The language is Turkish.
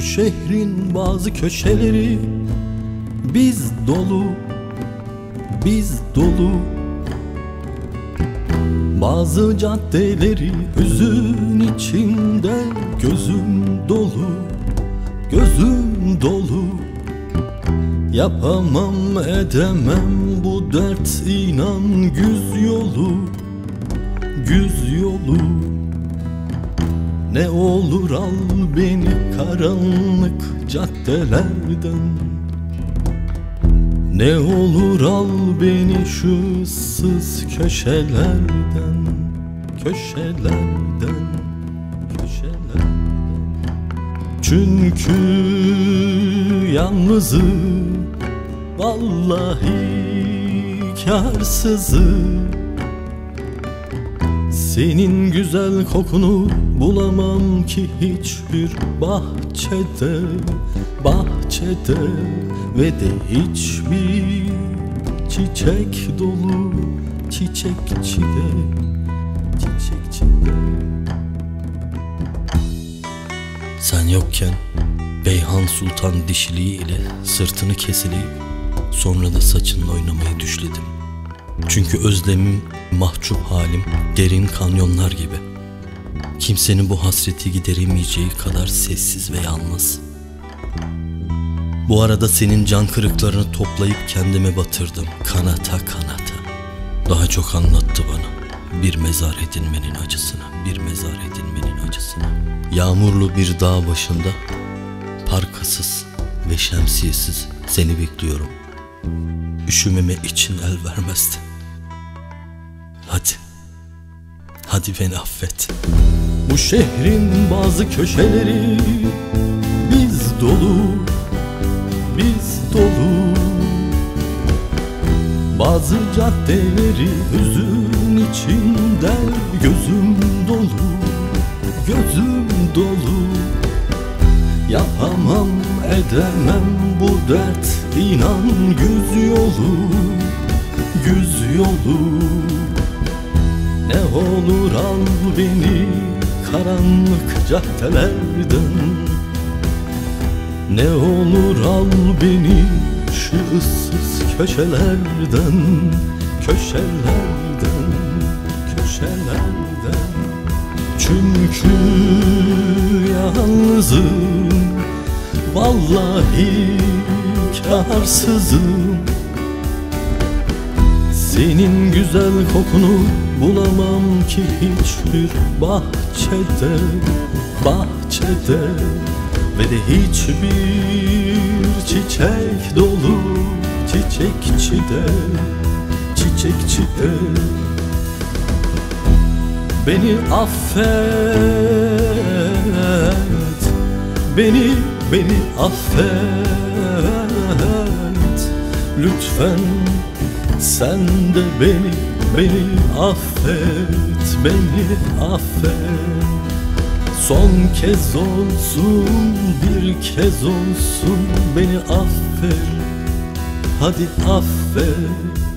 şehrin bazı köşeleri Biz dolu, biz dolu. Bazı caddeleri hüzün içinde Gözüm dolu, gözüm dolu. Yapamam edemem bu dert inan güz yolu Güz yolu Ne olur al beni karanlık caddelerden. Ne olur al beni şu ıssız köşelerden Köşelerden Köşelerden. Çünkü yalnızım Vallahi karsızım Senin güzel kokunu bulamam ki hiçbir bahçede Bahçede ve de hiçbir çiçek dolu çiçekçide Çiçekçide Sen yokken Beyhan Sultan dişiliği ile sırtını kesileyip sonra da saçınla oynamayı düşledim. Çünkü özlemim, mahcup halim derin kanyonlar gibi. Kimsenin bu hasreti gideremeyeceği kadar sessiz ve yalnız. Bu arada senin can kırıklarını toplayıp kendime batırdım kanata kanata. Daha çok anlattı bana bir mezar edinmenin acısını, bir mezar edinmenin acısını. Yağmurlu bir dağ başında parkasız ve şemsiyesiz seni bekliyorum. Üşümeme için el vermezdi. Hadi, hadi beni affet. Bu şehrin bazı köşeleri biz dolu, biz dolu. Bazı caddeleri hüzün içinde gözüm dolu, gözüm dolu. Yapamam edemem bu dert inan güz yolu Güz yolu Ne olur al beni karanlık caddelerden. Ne olur al beni şu ıssız köşelerden Köşelerden, köşelerden. Çünkü yalnızım Vallahi karsızım Senin güzel kokunu bulamam ki hiçbir bahçede Bahçede. Ve de hiçbir çiçek dolu çiçekçide Çiçekçide Beni affet Beni, beni affet Lütfen sen de beni, beni affet Beni affet. Son kez olsun, bir kez olsun Beni affet. Hadi affet